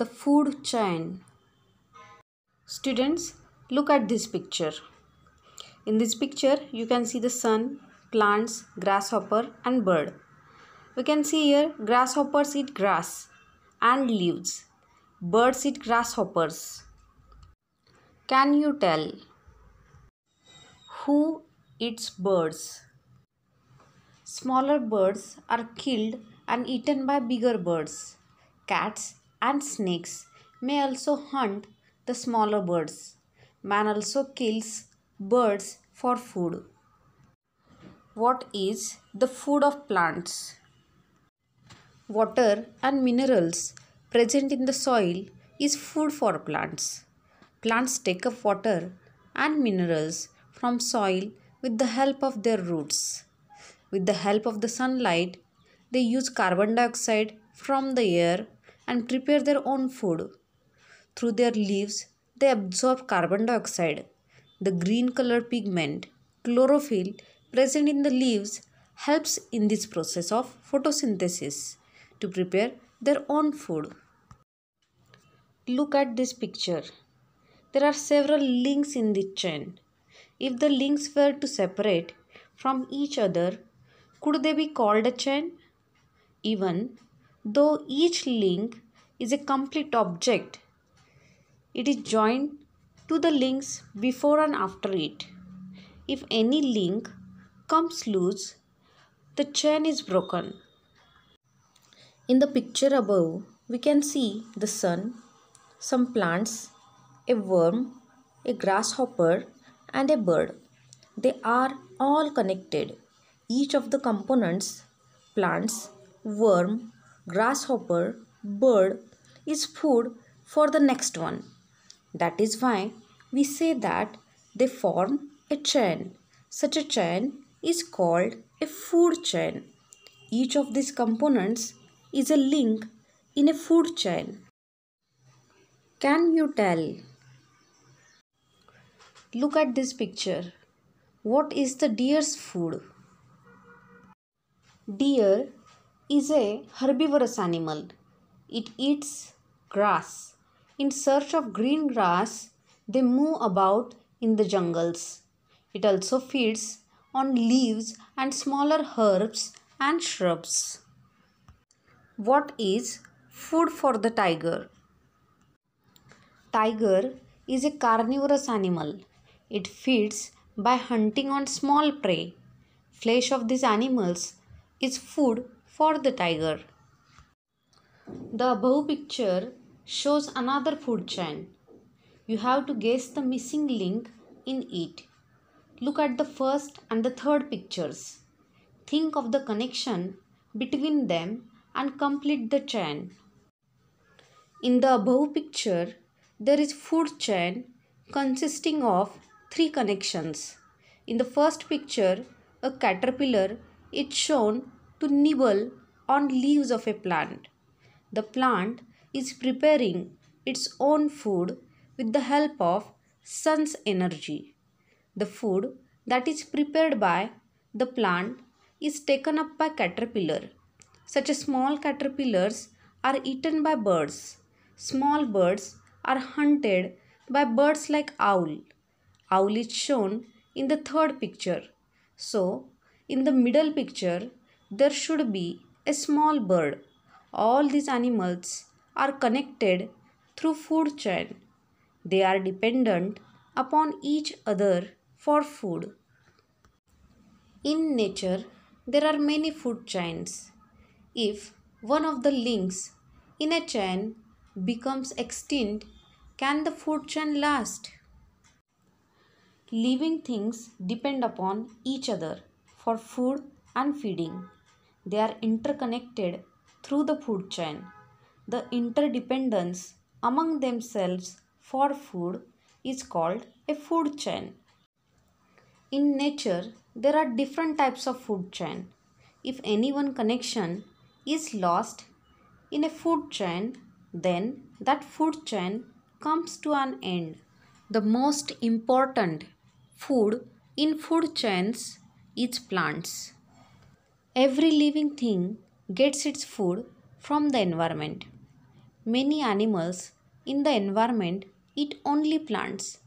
the food chain. Students, look at this picture. In this picture, you can see the sun, plants, grasshopper and bird. We can see here grasshoppers eat grass and leaves. Birds eat grasshoppers. Can you tell who eats birds? Smaller birds are killed and eaten by bigger birds. Cats and snakes may also hunt the smaller birds. Man also kills birds for food. What is the food of plants? Water and minerals present in the soil is food for plants. Plants take up water and minerals from soil with the help of their roots. With the help of the sunlight, they use carbon dioxide from the air and prepare their own food. Through their leaves, they absorb carbon dioxide. The green color pigment, chlorophyll, present in the leaves helps in this process of photosynthesis to prepare their own food. Look at this picture. There are several links in the chain. If the links were to separate from each other, could they be called a chain? Even though each link is a complete object, it is joined to the links before and after it. If any link comes loose, the chain is broken. In the picture above, we can see the sun, some plants, a worm, a grasshopper, and a bird. They are all connected. Each of the components, plants, worm, grasshopper, bird, is food for the next one. That is why we say that they form a chain. Such a chain is called a food chain. Each of these components is a link in a food chain. Can you tell? Look at this picture. What is the deer's food? Deer is a herbivorous animal. It eats grass. In search of green grass, they move about in the jungles. It also feeds on leaves and smaller herbs and shrubs. What is food for the tiger? Tiger is a carnivorous animal. It feeds by hunting on small prey. Flesh of these animals is food for the tiger. The above picture shows another food chain. You have to guess the missing link in it. Look at the first and the third pictures. Think of the connection between them and complete the chain. In the above picture, there is food chain consisting of three connections. In the first picture, a caterpillar is shown to nibble on leaves of a plant. The plant is preparing its own food with the help of sun's energy. The food that is prepared by the plant is taken up by caterpillar. Such small caterpillars are eaten by birds. Small birds are hunted by birds like owl. Owl is shown in the third picture. So, in the middle picture, there should be a small bird. All these animals are connected through food chain. They are dependent upon each other for food. In nature, there are many food chains. If one of the links in a chain becomes extinct, can the food chain last? Living things depend upon each other for food and feeding. They are interconnected through the food chain. The interdependence among themselves for food is called a food chain. In nature, there are different types of food chain. If any one connection is lost in a food chain, then that food chain comes to an end. The most important food in food chains is plants. Every living thing gets its food from the environment. Many animals in the environment eat only plants.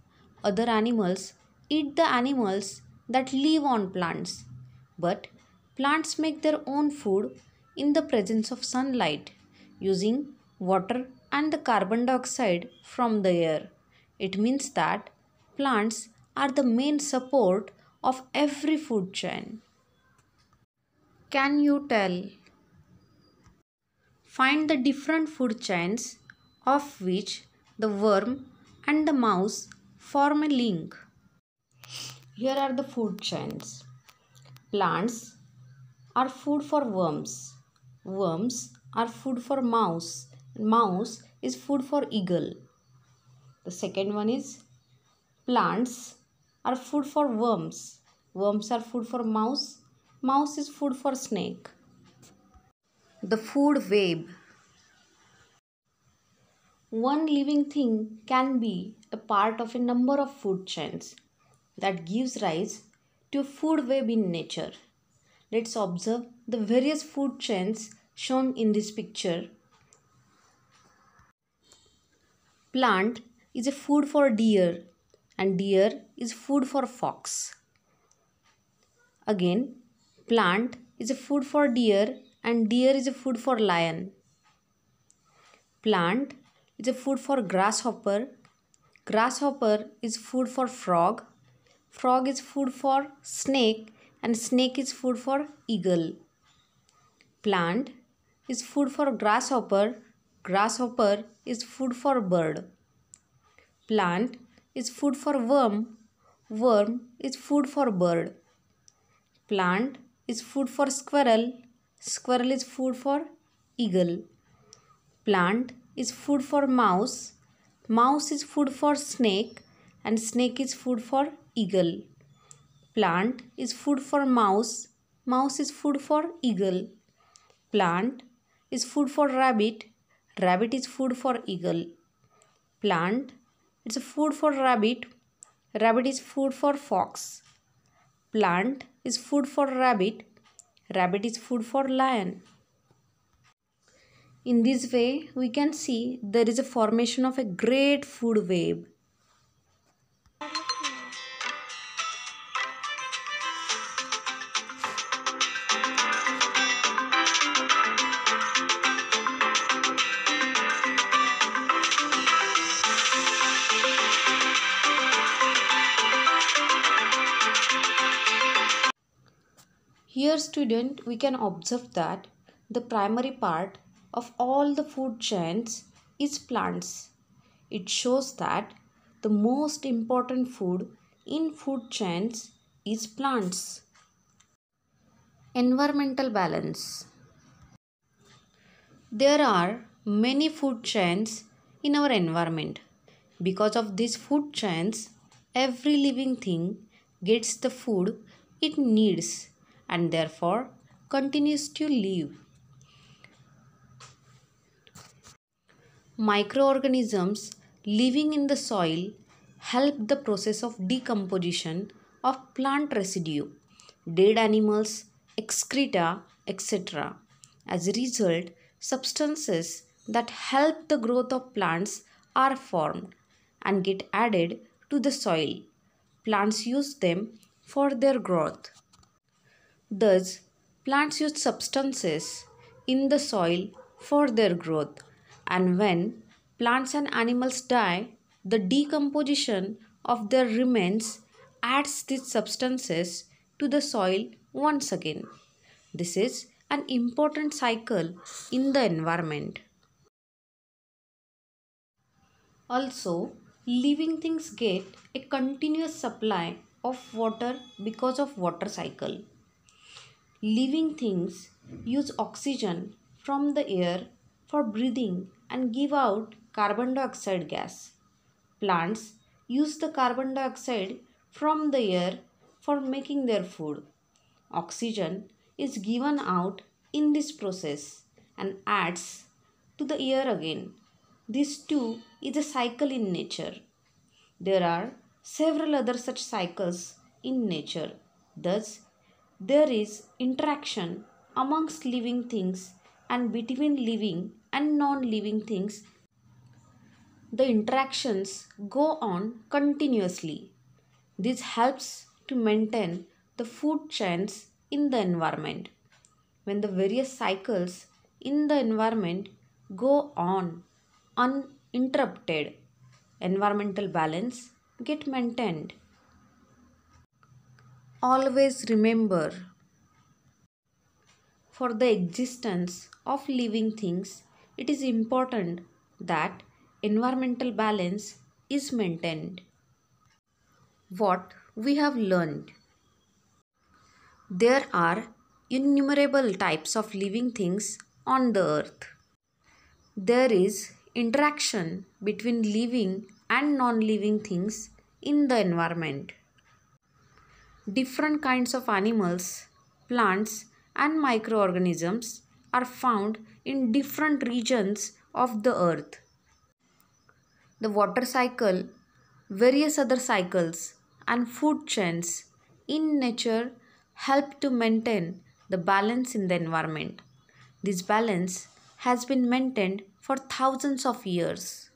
Other animals eat the animals that live on plants. But plants make their own food in the presence of sunlight using water and the carbon dioxide from the air. It means that plants are the main support of every food chain. Can you tell? Find the different food chains of which the worm and the mouse form a link. Here are the food chains. Plants are food for worms. Worms are food for mouse. Mouse is food for eagle. The second one is plants are food for worms. Worms are food for mouse. Mouse is food for snake. The food web. One living thing can be a part of a number of food chains that gives rise to a food web in nature. Let's observe the various food chains shown in this picture. Plant is a food for deer and deer is food for fox. Again, plant is a food for deer and deer is a food for lion. Plant is a food for grasshopper. Grasshopper is food for frog. Frog is food for snake and snake is food for eagle. Plant is food for grasshopper. Grasshopper is food for bird. Plant is food for worm. Worm is food for bird. Plant is food for squirrel. Squirrel is food for eagle. Plant is food for mouse. Mouse is food for snake and snake is food for eagle. Plant is food for mouse. Mouse is food for eagle. Plant is food for rabbit. Rabbit is food for eagle. Plant is food for rabbit. Rabbit is food for fox. Plant is food for rabbit. Rabbit is food for lion. In this way, we can see there is a formation of a great food web. Here student we can observe that the primary part of all the food chains is plants. It shows that the most important food in food chains is plants. Environmental balance. There are many food chains in our environment. Because of these food chains, every living thing gets the food it needs and therefore continues to live. Microorganisms living in the soil help the process of decomposition of plant residue, dead animals, excreta, etc. As a result, substances that help the growth of plants are formed and get added to the soil. Plants use them for their growth. Thus, plants use substances in the soil for their growth, and when plants and animals die, the decomposition of their remains adds these substances to the soil once again. This is an important cycle in the environment. Also, living things get a continuous supply of water because of water cycle. Living things use oxygen from the air for breathing and give out carbon dioxide gas. Plants use the carbon dioxide from the air for making their food. Oxygen is given out in this process and adds to the air again. This too is a cycle in nature. There are several other such cycles in nature. Thus, there is interaction amongst living things and between living and non living things the interactions go on continuously. This helps to maintain the food chains in the environment. When the various cycles in the environment go on uninterrupted, environmental balance get maintained. Always remember for the existence of living things, it is important that environmental balance is maintained. What we have learned there are innumerable types of living things on the earth. There is interaction between living and non living things in the environment. Different kinds of animals, plants, and microorganisms are found in different regions of the earth. The water cycle, various other cycles, and food chains in nature help to maintain the balance in the environment. This balance has been maintained for thousands of years.